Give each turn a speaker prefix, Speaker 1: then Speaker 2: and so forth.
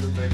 Speaker 1: the big.